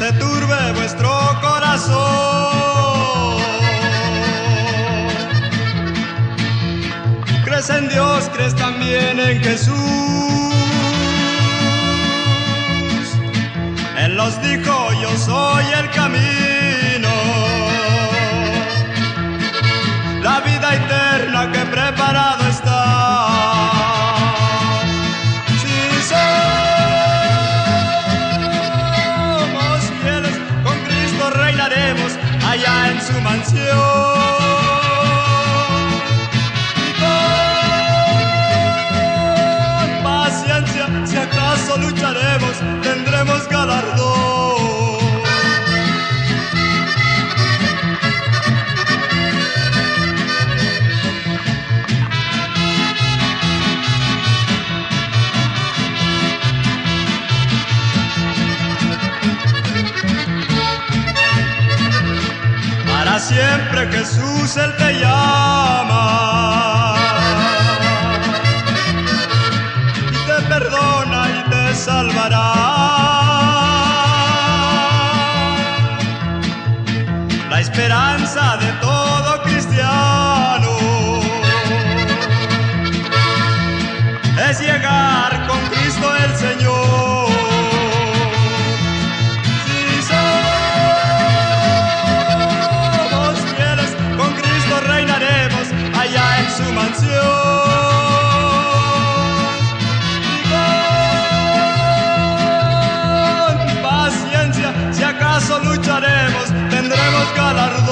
se turbe vuestro corazón. Crees en Dios, crees también en Jesús. Él nos dijo, yo soy el camino. La vida eterna allá en su mansión. Con paciencia, si acaso lucharemos, siempre Jesús Él te llama y te perdona y te salvará. La esperanza galardones.